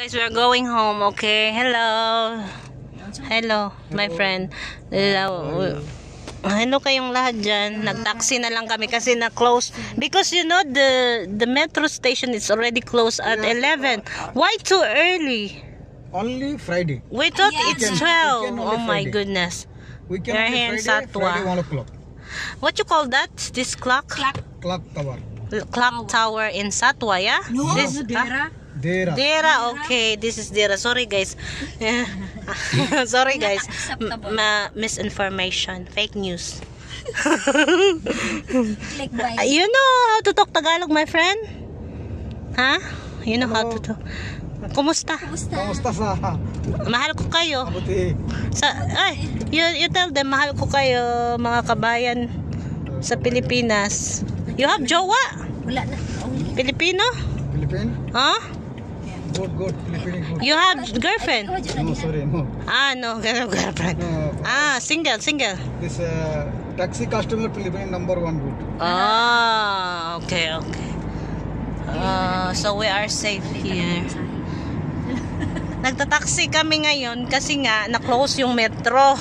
guys, we're going home, okay? Hello. Hello, my friend. Hello. Hello kayong lahat dyan. Nag-taxi na lang kami kasi na-close. Because you know, the the metro station is already closed at 11. Why too early? Only Friday. We thought it's Weekend- 12. weekend only Oh my Friday. goodness. We can We're only here in Friday, Satwa. Friday 1 o'clock. What you call that? This clock? Clock tower. Clock tower in Satwa, yeah? No, This, Dera. There. Dera, okay. This is Dera. Sorry, guys. Sorry, guys. Ma misinformation. Fake news. You know how to talk Tagalog, my friend? Ha? You know how to talk. Kumusta? Kamusta sa Mahal ko kayo. Mabuti. Sa, ay, you, you tell them, mahal ko kayo, mga kabayan sa Pilipinas. You have jowa? wala na. Only. Filipino? Philippine? Huh? Good, good. Philippine good. You have girlfriend? No, sorry, no. Ah, no, girlfriend. No, Ah, single, single. this uh, taxi customer Philippine number one good. Ah, okay, okay. Ah, so we are safe here. Nagtataksi kami ngayon kasi nga na-close yung metro.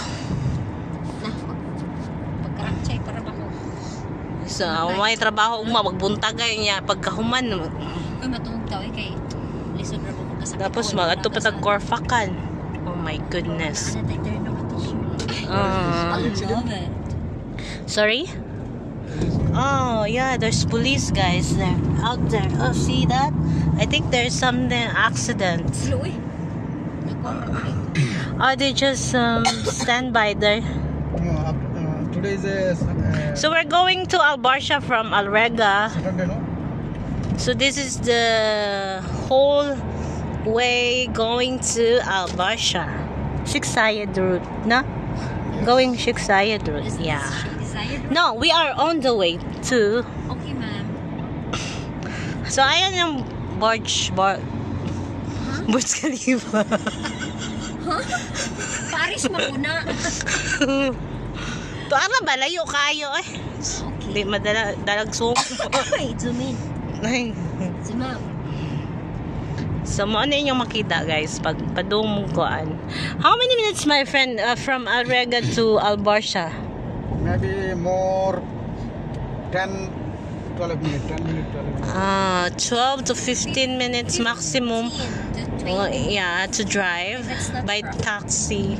So, may trabaho magbuntagay niya pagkahuman. Uy, matungog daw eh kay lisod ra ko magkasakit. Tapos mag ato pa wala korfakan. Oh my goodness. Ano tayo tayo na t-shirt? I love it. sorry? Oh, yeah, there's police guys there out there. Oh, see that? I think there's something accident. Hello. Nagkwamra ko eh. Oh, they just um, stand by there? No, uh, today is a, uh, so we're going to Albarcia from Alrega. Saturday, no? So this is the whole way going to Albarcia. Sheikh Zayed route, no? Going Sheikh Zayed route, Is yeah. desired? No, we are on the way to. Okay, ma'am. So ayan yung Burj, Bar, Burj Khalifa. Paris makuna. to ara ba layo kayo eh. Hindi madala dalag zoom. Ay, zoom in. Ay. Out. So, mo ano yung makita, guys, pag padung koan. How many minutes, my friend, uh, from Alrega to Albarcia? Maybe more 10, 12 minutes, 10 minutes, 12 minutes. Uh, 12 to 15 minutes maximum. 15 to 20. Well, yeah, to drive by taxi.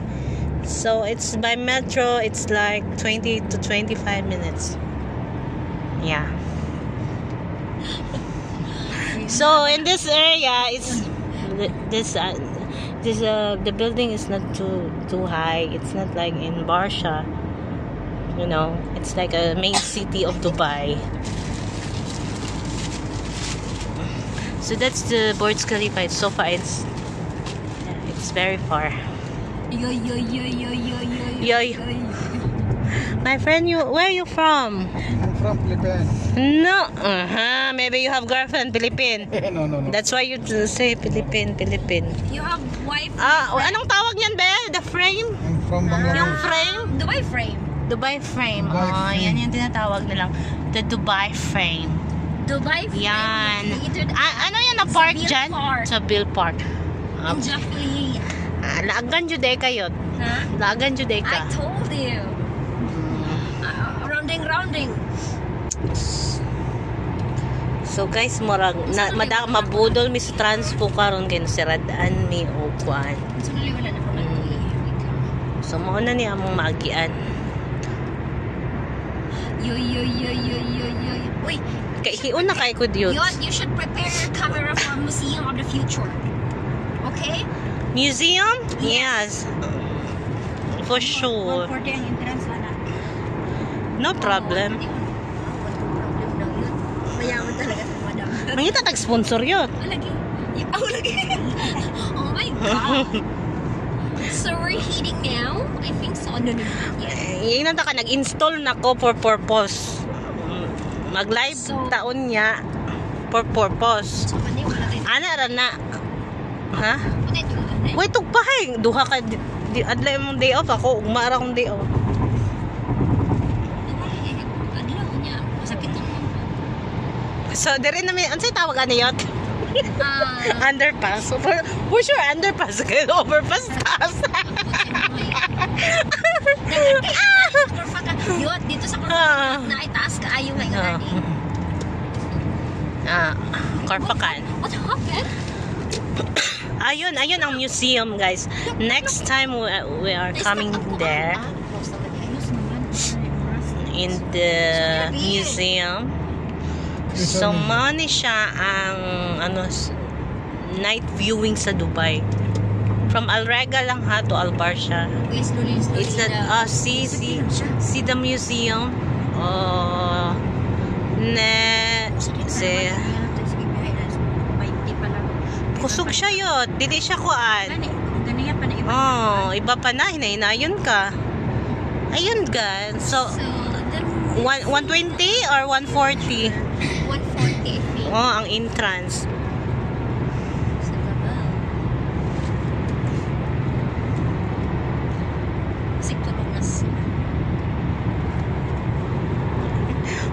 So, it's by metro, it's like 20 to 25 minutes. Yeah. So, in this area, it's this uh, this uh the building is not too too high. It's not like in Barsha. You know, it's like a main city of Dubai. So that's the Burj Khalifa. It's so far. It's it's very far. Yo, yo, yo, yo, yo, yo, Yo, yo. My friend, you where are you from? From Philippines. No, uh-huh. Maybe you have girlfriend Philippine. no, no, no. That's why you say Philippine, Philippine. You have wife. Ah, anong tawag niyan, be? The frame? I'm from Yung Bangladesh. frame? Dubai frame. Dubai frame. Dubai Ah, frame. yan yung tinatawag nilang the Dubai frame. Dubai frame. Yan. Either Ah, ano yan na park Bill dyan? Park. Sa Bill Park. Ah, in Jeffrey. ah, laagan juday kayo. Huh? Laagan juday I ka. told you. Uh, rounding, rounding. So guys, murag na, mada, mabudol mi sa transpo karon kay siradaan mi o kuan. So, na na. So mo na ni among maagian. Yo, yo, yo, yo, yo, yo. Wait, Kay hiun na kay ko you, diyo. you should prepare your camera for Museum of the Future. Okay? Museum? Yes. For sure. 140 ang entrance wala. No problem. No problem daw yun. Mayaman talaga sa madam. Mangita tag sponsor yun. Lagi. Oh, lagi. oh my god. so we're heating now? I think so. No, no, no. Yeah. Eh, Yun na ka nag-install na ko for purpose. Mag-live So- taon niya for purpose. So, ano yung? Ana ra na. Ha? Ano yung Wait, tugpahay. Duha ka adlay mong day off ako. Ugma ra kong day off. Adlaw niya. Masakit ang So, diri na may, ano sa'yo tawag ano yun? Ah, underpass. For, for sure, underpass. Kaya overpass taas. Kurpaka. Yun, dito sa Ah. Kurpaka, na itaas ka ayaw nga nga Ah. ah, Karpakan. What happened? Ayun, ayun ang museum, guys. Next time we, we are coming there in the museum. So, money siya ang ano, night viewing sa Dubai. From Alrega lang ha to slowly, slowly. It's na- uh, see, see, siya. see the museum. Uh, ne, see, kusog siya yun. Dili siya kuan. Oh, iba pa na, hinahinayon ka. Ayun ga. So, So, then, one, 120 or 140? 140, I think. Oh, ang entrance. Sa baba. Tulog na sila.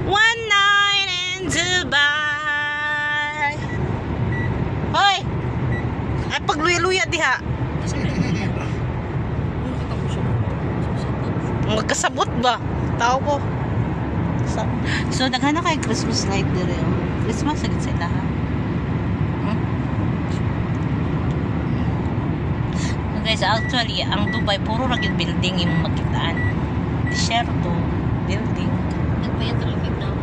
One night in Dubai. Hoy! Ay, pagluya-luya diha. Magkasabot ba? Tao ko. So, so naghana kay Christmas light dire. Christmas agad sila ha. Hmm? So guys, actually, ang Dubai, puro ragid building yung makitaan. Desierto, building. Nagbayad talaga na.